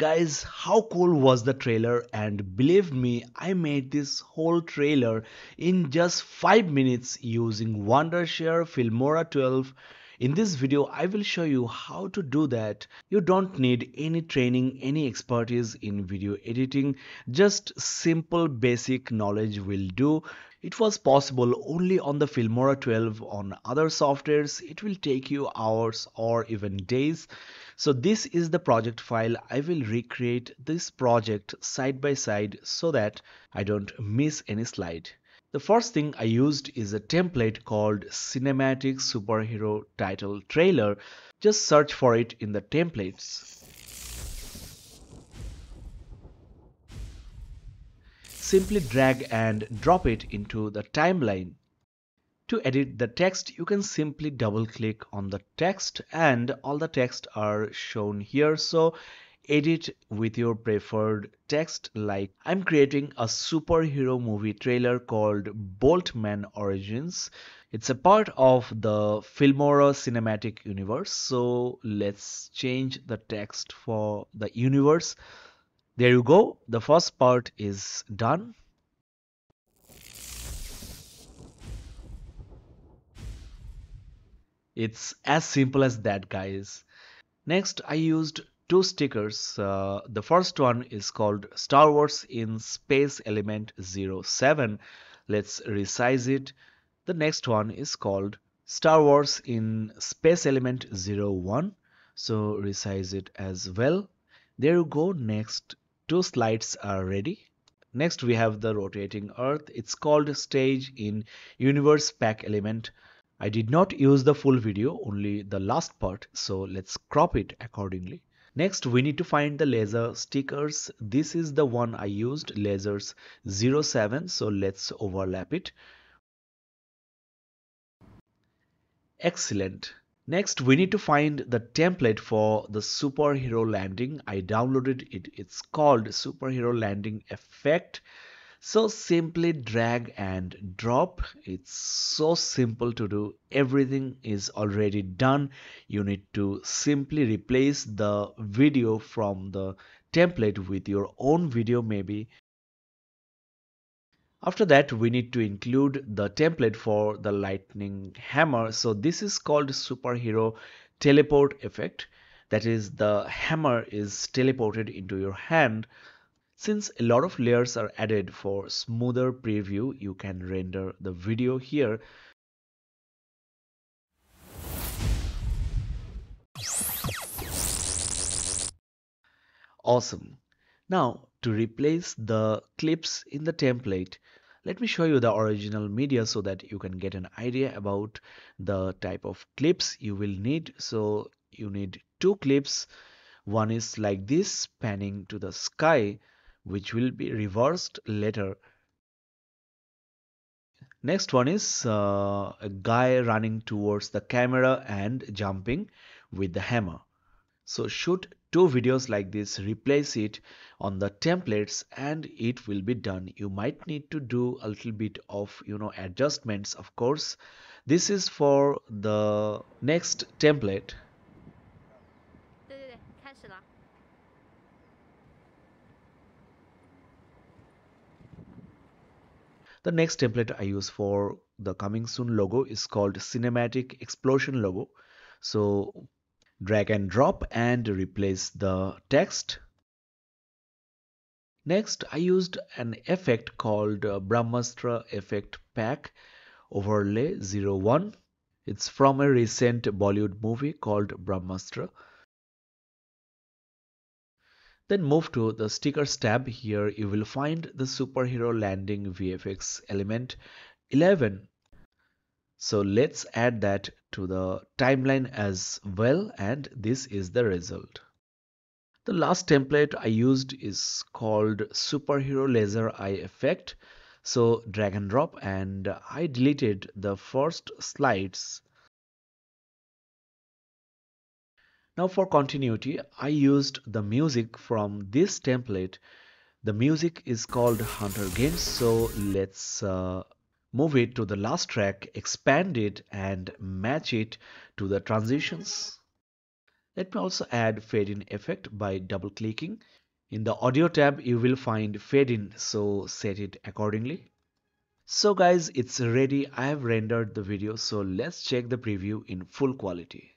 Guys, how cool was the trailer? And believe me, I made this whole trailer in just 5 minutes using Wondershare Filmora 12 in this video, I will show you how to do that. You don't need any training, any expertise in video editing, just simple basic knowledge will do. It was possible only on the Filmora 12 on other softwares. It will take you hours or even days. So this is the project file. I will recreate this project side by side so that I don't miss any slide. The first thing I used is a template called Cinematic Superhero Title Trailer. Just search for it in the templates. Simply drag and drop it into the timeline. To edit the text, you can simply double click on the text and all the text are shown here. So edit with your preferred text like I'm creating a superhero movie trailer called Boltman Origins. It's a part of the Filmora cinematic universe. So let's change the text for the universe. There you go. The first part is done. It's as simple as that guys. Next I used two stickers. Uh, the first one is called Star Wars in Space Element 07. Let's resize it. The next one is called Star Wars in Space Element 01. So resize it as well. There you go. Next two slides are ready. Next we have the rotating earth. It's called stage in universe pack element. I did not use the full video, only the last part. So let's crop it accordingly. Next, we need to find the laser stickers. This is the one I used, lasers 07. So let's overlap it. Excellent. Next, we need to find the template for the superhero landing. I downloaded it. It's called superhero landing effect so simply drag and drop. It's so simple to do. Everything is already done. You need to simply replace the video from the template with your own video maybe. After that we need to include the template for the lightning hammer. So this is called superhero teleport effect. That is the hammer is teleported into your hand since a lot of layers are added for smoother preview, you can render the video here. Awesome. Now to replace the clips in the template, let me show you the original media so that you can get an idea about the type of clips you will need. So you need two clips. One is like this panning to the sky which will be reversed later. Next one is uh, a guy running towards the camera and jumping with the hammer. So shoot two videos like this, replace it on the templates and it will be done. You might need to do a little bit of, you know, adjustments of course. This is for the next template The next template I use for the coming soon logo is called cinematic explosion logo. So drag and drop and replace the text. Next, I used an effect called Brahmastra Effect Pack Overlay 01. It's from a recent Bollywood movie called Brahmastra. Then move to the stickers tab. Here you will find the superhero landing VFX element 11. So let's add that to the timeline as well and this is the result. The last template I used is called superhero laser eye effect. So drag and drop and I deleted the first slides Now for continuity, I used the music from this template. The music is called Hunter Games. So let's uh, move it to the last track, expand it and match it to the transitions. Let me also add fade in effect by double clicking. In the audio tab you will find fade in so set it accordingly. So guys it's ready I have rendered the video so let's check the preview in full quality.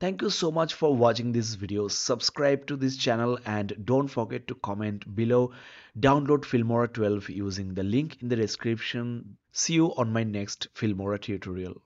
Thank you so much for watching this video. Subscribe to this channel and don't forget to comment below. Download Filmora 12 using the link in the description. See you on my next Filmora tutorial.